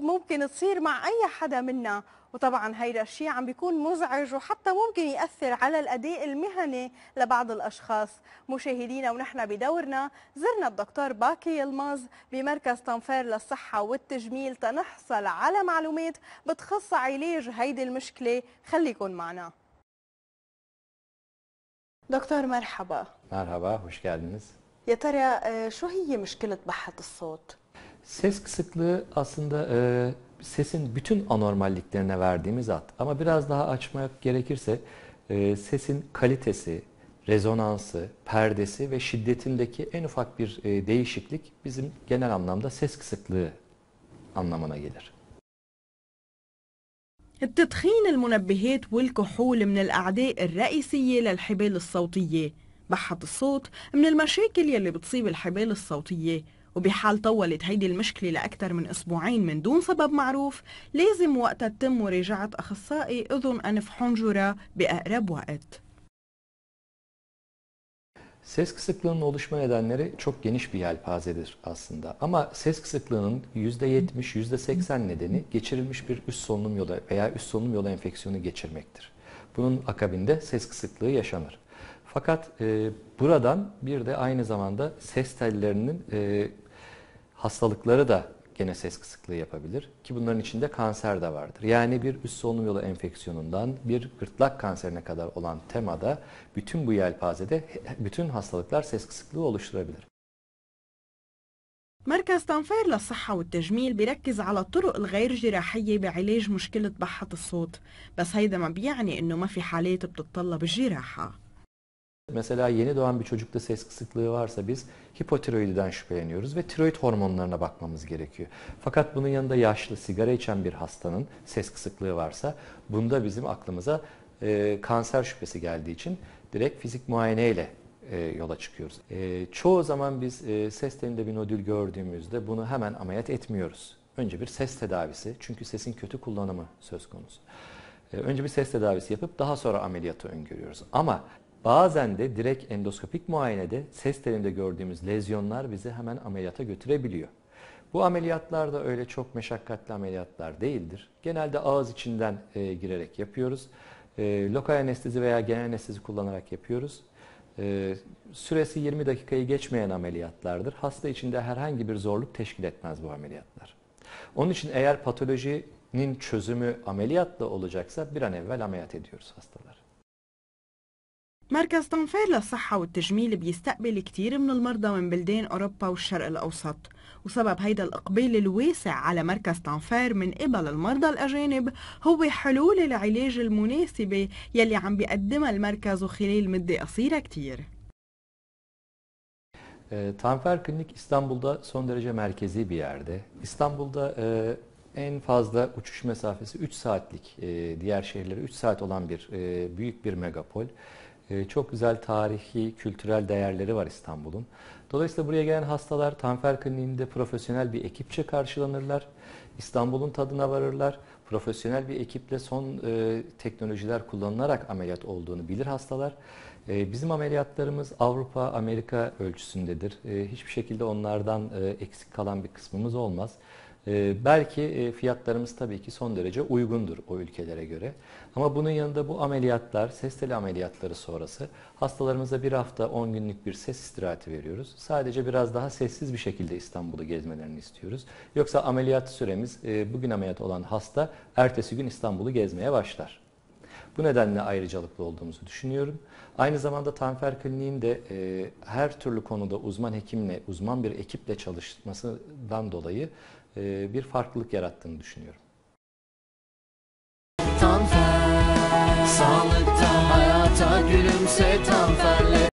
ممكن تصير مع أي حدا منا وطبعا هيدا الشيء عم بيكون مزعج وحتى ممكن يأثر على الأداء المهني لبعض الأشخاص. مشاهدينا ونحن بدورنا زرنا الدكتور باكي يلماز بمركز تنفير للصحة والتجميل تنحصل على معلومات بتخص علاج هيدي المشكلة. خليكن معنا. دكتور مرحبا Merhaba, hoş geldiniz. يا ترى آه، شو هي مشكله بحه الصوت Ses kısıklığı aslında e, sesin bütün anormalliklerine verdiğimiz ad. Ama biraz daha açmak gerekirse e, sesin kalitesi, rezonansı, perdesi ve şiddetindeki en ufak bir e, değişiklik bizim genel anlamda ses kısıklığı anlamına gelir. التدخين المنبهات والكحول من الأعداء الرئيسية للحبال الصوتية. بحة الصوت من المشاكل يلي بتصيب الحبال الصوتية. وبحال طولت هيدي المشكلة لأكثر من أسبوعين من دون سبب معروف لازم وقتها تتم مراجعة أخصائي أذن أنف حنجرة بأقرب وقت. Ses kısıklığının oluşma nedenleri çok geniş bir yelpazedir aslında. Ama ses kısıklığının %70, %80 nedeni geçirilmiş bir üst solunum yolu veya üst solunum yolu enfeksiyonu geçirmektir. Bunun akabinde ses kısıklığı yaşanır. Fakat e, buradan bir de aynı zamanda ses tellerinin e, hastalıkları da gene ses kısıklığı yapabilir. Ki bunların içinde kanser de vardır. Yani bir üst solunum yolu enfeksiyonundan bir gırtlak kanserine kadar olan temada bütün bu yelpazede bütün hastalıklar ses kısıklığı oluşturabilir. مركز تنفير للصحة والتجميل بيركز على الطرق الغير جراحية بعلاج مشكلة بحة الصوت بس هيدا ما بيعني إنه ما في حالات بتتطلب الجراحة Mesela yeni doğan bir çocukta ses kısıklığı varsa biz hipotiroididen şüpheleniyoruz ve tiroid hormonlarına bakmamız gerekiyor. Fakat bunun yanında yaşlı, sigara içen bir hastanın ses kısıklığı varsa bunda bizim aklımıza e, kanser şüphesi geldiği için direkt fizik muayeneyle e, yola çıkıyoruz. E, çoğu zaman biz e, ses telinde bir nodül gördüğümüzde bunu hemen ameliyat etmiyoruz. Önce bir ses tedavisi çünkü sesin kötü kullanımı söz konusu. E, önce bir ses tedavisi yapıp daha sonra ameliyatı öngörüyoruz. Ama Bazen de direkt endoskopik muayenede ses telinde gördüğümüz lezyonlar bizi hemen ameliyata götürebiliyor. Bu ameliyatlar da öyle çok meşakkatli ameliyatlar değildir. Genelde ağız içinden e, girerek yapıyoruz. E, lokal anestezi veya genel anestezi kullanarak yapıyoruz. E, süresi 20 dakikayı geçmeyen ameliyatlardır. Hasta içinde herhangi bir zorluk teşkil etmez bu ameliyatlar. Onun için eğer patolojinin çözümü ameliyatla olacaksa bir an evvel ameliyat ediyoruz hastaları. مركز تنفير للصحة والتجميل بيستقبل كتير من المرضى من بلدان أوروبا والشرق الأوسط وسبب هيدا الإقبال الواسع على مركز تنفير من قبل المرضى الأجانب هو حلول العلاج المناسبة يلي عم بيقدمها المركز خلال مدة قصيرة كتير E, Tanfer Klinik İstanbul'da son derece merkezi bir yerde. İstanbul'da e, en fazla uçuş mesafesi 3 saatlik, e, diğer şehirlere 3 saat olan bir e, büyük bir megapol. E, çok güzel tarihi, kültürel değerleri var İstanbul'un. Dolayısıyla buraya gelen hastalar Tanfer Kliniğinde profesyonel bir ekipçe karşılanırlar. İstanbul'un tadına varırlar. Profesyonel bir ekiple son e, teknolojiler kullanılarak ameliyat olduğunu bilir hastalar. E, bizim ameliyatlarımız Avrupa, Amerika ölçüsündedir. E, hiçbir şekilde onlardan e, eksik kalan bir kısmımız olmaz. E, belki e, fiyatlarımız tabii ki son derece uygundur o ülkelere göre. Ama bunun yanında bu ameliyatlar, ses teli ameliyatları sonrası hastalarımıza bir hafta 10 günlük bir ses istirahati veriyoruz. Sadece biraz daha sessiz bir şekilde İstanbul'u gezmelerini istiyoruz. Yoksa ameliyat süremiz e, bugün ameliyat olan hasta ertesi gün İstanbul'u gezmeye başlar. Bu nedenle ayrıcalıklı olduğumuzu düşünüyorum. Aynı zamanda Tanfer Kliniğin e, her türlü konuda uzman hekimle, uzman bir ekiple çalışmasından dolayı bir farklılık yarattığını düşünüyorum. Tanfer Sağlıkta hayata gülümse Tanfer'le